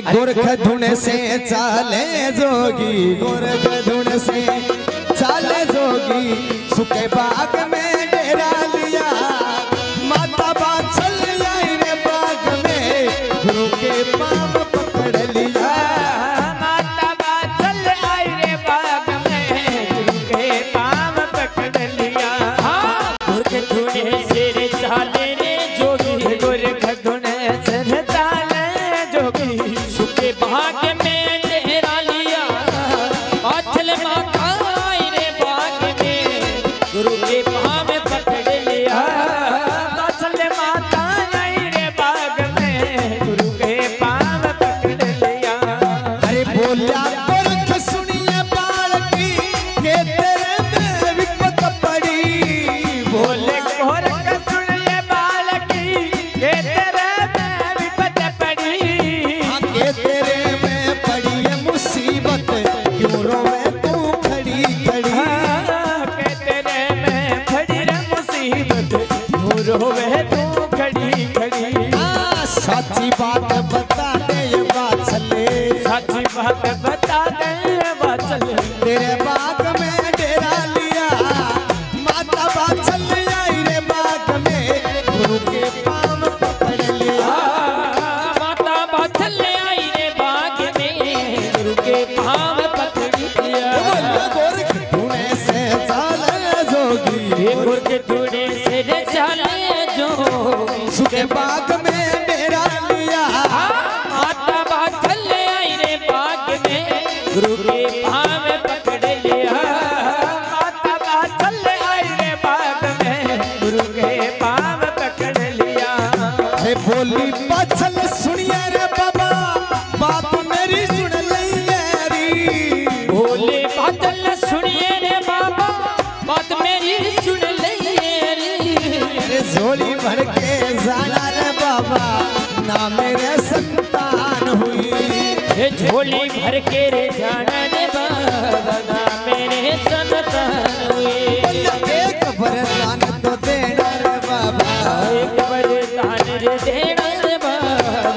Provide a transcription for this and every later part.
गोरख धुन से चाले जोगी गोरख धुन से चाले जोगी सुखे बाग में डेरा लिया। रोवे तू खड़ी खड़ी। सच्ची बात बता दे ये बात चले बात बता दे बाचल तेरे बाग में डेरा लिया माता बात चल आई रे बाग में। गुरु के पाम पकड़ लिया। माता बाचल आई रे बाग में। गुरु के बोली पाछल सुनिए रे बाबा बात मेरी सुन लइए री भोले बादल सुनिए रे बाबा बात मेरी सुन ले झोली भर के जाना रे बाबा ना मेरे संतान हुई। झोली भर के रे जाना रे बाबा।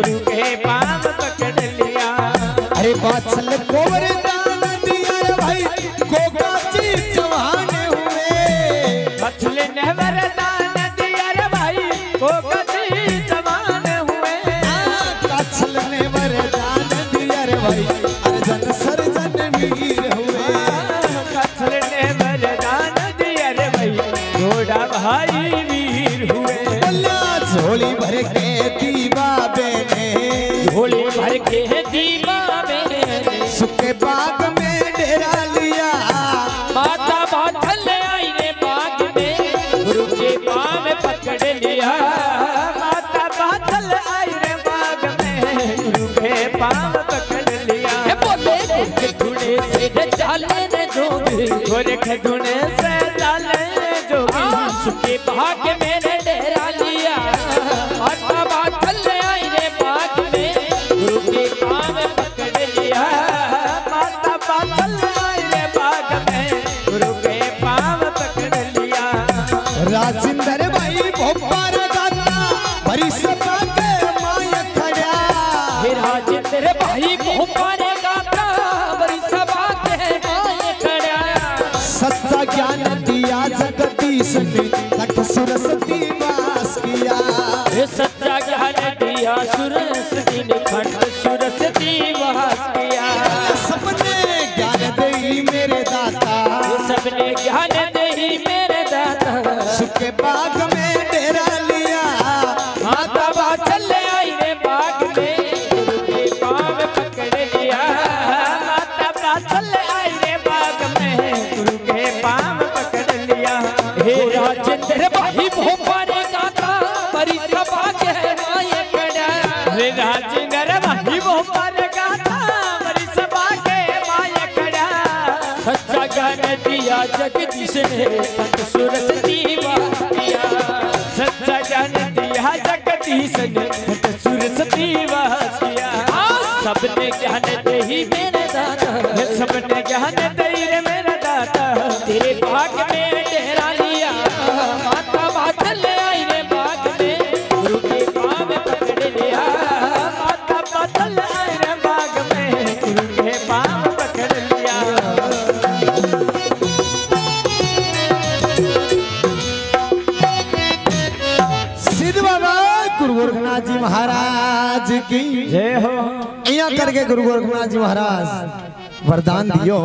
गुरु के पाव झोली दीवा में सुखे बाग में डेरा लिया। माता बादल आई रे बाग में गुरु के पाव पकड़ लिया। माता बादल आई बाग में गुरु के पाव पकड़ लिया। बोले धुने से चाले चाले राजिंदर भाई भोपार दाता बड़ी सभा के माया खड़ा। हे राजेंद्र भाई भोपारे गाता बड़ी सभा के माए खड़ा। सच्चा ज्ञान दिया जगदीश ने लख सुरसती वास किया। हे सच्चा ज्ञान दिया सुरस दिन खंड सुख दिया जग जिसने संत सूरत दीवा किया। सच्चा ज्ञान दिया जग जिसने दीवा किया। सबने ज्ञान दे ही मेरे दादा। सबने ज्ञान दे गुरु गोरखनाथ जी महाराज की। जय हो। करके गुरु गोरखनाथ जी महाराज वरदान दियो।